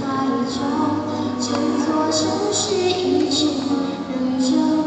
太久，这座城市一直等着。